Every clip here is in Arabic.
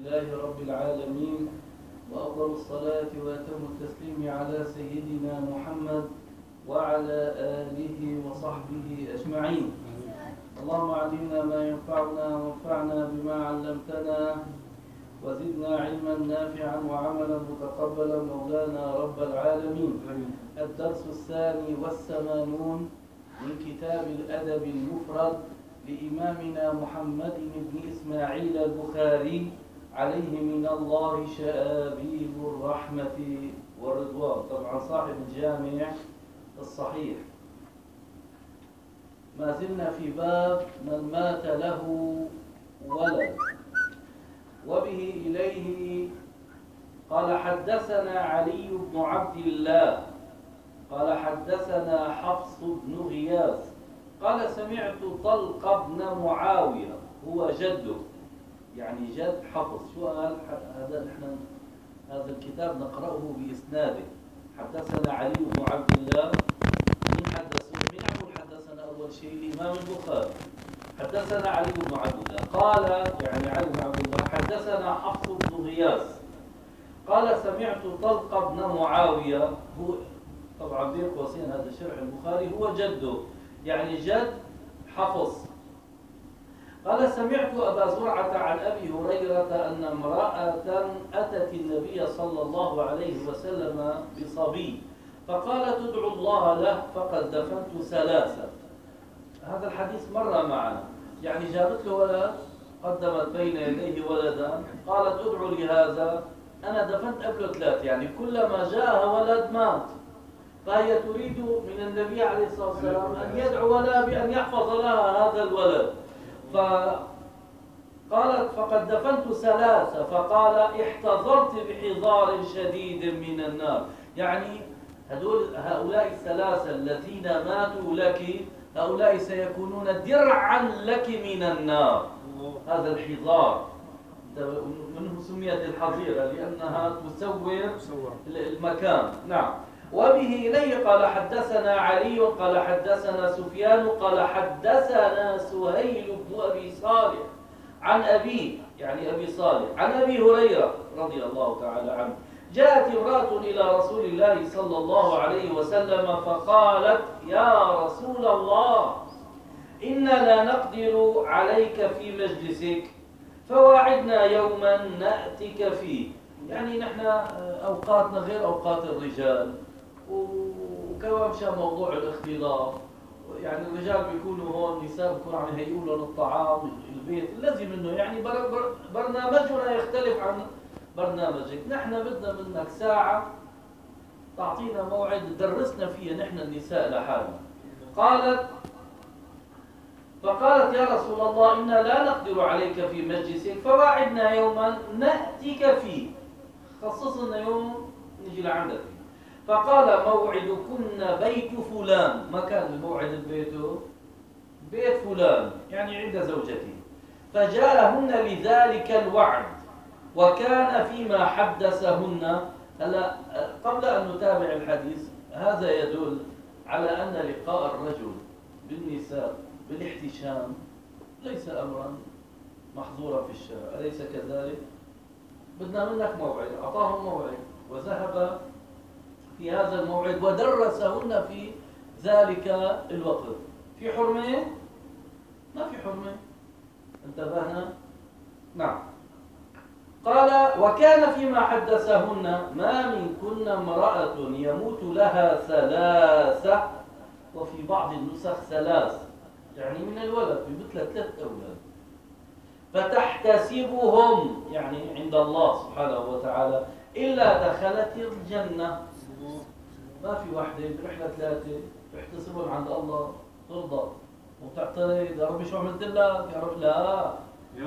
لله رب العالمين وأفضل الصلاة وأتم التسليم على سيدنا محمد وعلى آله وصحبه أجمعين. اللهم علمنا ما ينفعنا وانفعنا بما علمتنا وزدنا علما نافعا وعملا متقبلا مولانا رب العالمين. الدرس الثاني والثمانون من كتاب الأدب المفرد لإمامنا محمد بن إسماعيل البخاري. عليه من الله شآبيب الرحمة والرضوان. طبعا صاحب الجامع الصحيح. ما زلنا في باب من مات له ولد. وبه إليه قال حدثنا علي بن عبد الله. قال حدثنا حفص بن غياث. قال سمعت طلق بن معاوية. هو جده. يعني جد حفص شو قال؟ هذا نحن هذا الكتاب نقرأه بإسناده. حدثنا علي بن عبد الله من حدث من يقول حدثنا أول شيء الإمام البخاري. حدثنا علي بن عبد الله. قال يعني علي بن عبد الله حدثنا حفص بن غياث. قال سمعت طلق بن معاوية هو طبعا بين قوسين هذا شرح البخاري هو جده. يعني جد حفص. قال سمعت أبا زرعة عن أبي هريرة أن امرأة أتت النبي صلى الله عليه وسلم بصبي فقالت ادعو الله له فقد دفنت ثلاثة. هذا الحديث مر معنا. يعني جابت له ولد قدمت بين يديه ولدا. قالت ادعو لهذا. أنا دفنت قبله ثلاث يعني كلما جاءها ولد مات. فهي تريد من النبي عليه الصلاة والسلام أن يدعو لها بأن يحفظ لها هذا الولد. فقالت فقد دفنت ثلاثة. فقال احتضرت بحضار شديد من النار. يعني هدول هؤلاء الثلاثة الذين ماتوا لك هؤلاء سيكونون درعا لك من النار. هذا الحضار منه سميت الحظيرة لأنها تسور المكان. نعم. وبه إليه قال حدثنا علي قال حدثنا سفيان قال حدثنا سهيل بن أبي صالح عن أبيه يعني أبي صالح عن أبي هريرة رضي الله تعالى عنه. جاءت امرأة إلى رسول الله صلى الله عليه وسلم فقالت يا رسول الله إنا لا نقدر عليك في مجلسك فواعدنا يوما نأتك فيه. يعني نحن أوقاتنا غير أوقات الرجال. وكمان مشان موضوع الاختلاط. يعني الرجال بيكونوا هون النساء بيكونوا عم يهيئوا لهم الطعام البيت الذي منه يعني برنامجنا يختلف عن برنامجك. نحن بدنا منك ساعة تعطينا موعد تدرسنا فيه نحن النساء لحالنا. قالت فقالت يا رسول الله إنا لا نقدر عليك في مجلسك فواعدنا يوما نأتيك فيه. خصص لنا يوم نجي لعندك. فقال موعدكن بيت فلان. ما كان الموعد بيته بيت فلان يعني عند زوجته فجاءهن لذلك الوعد وكان فيما حدثهن. هلا قبل أن نتابع الحديث هذا يدل على أن لقاء الرجل بالنساء بالاحتشام ليس امرا محظورا في الشرع أليس كذلك؟ بدنا منك موعد أعطاهم موعد وذهب في هذا الموعد ودرسهن في ذلك الوقت. في حرمة؟ ما في حرمة. انتبهنا؟ نعم. قال وكان فيما حدثهن ما منكن امرأة يموت لها ثلاثة وفي بعض النسخ ثلاث يعني من الولد في مثل ثلاث أولاد. فتحتسبهم يعني عند الله سبحانه وتعالى إلا دخلت الجنة. ما في وحدة تروح ثلاثة تحتسبهم عند الله ترضى. وتعترض يا ربي شو عملت لك يا رب لا.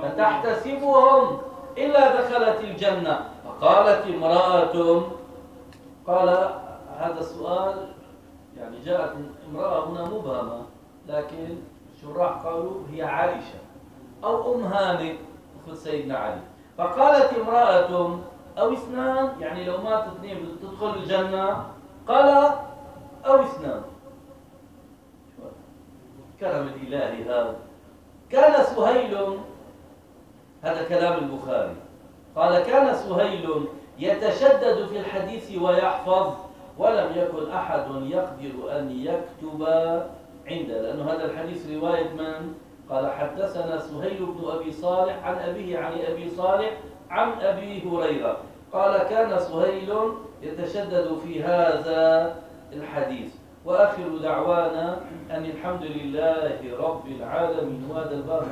فتحتسبهم إلا دخلت الجنة. فقالت امرأة قال هذا السؤال يعني جاءت امرأة هنا مبهمة لكن الشراح قالوا هي عائشة أو أم هانئ أخت سيدنا علي. فقالت امرأة أو اثنان يعني لو مات اثنين تدخل الجنة. قال أو اثنان. كرم الإله هذا. كان سهيل هذا كلام البخاري. قال كان سهيل يتشدد في الحديث ويحفظ ولم يكن أحد يقدر أن يكتب عنده لأن هذا الحديث رواية من؟ قال حدثنا سهيل بن أبي صالح عن أبيه عن أبي صالح عن أبي هريرة. قال كان سهيل يتشدد في هذا الحديث. وآخر دعوانا أن الحمد لله رب العالمين. وهذا ما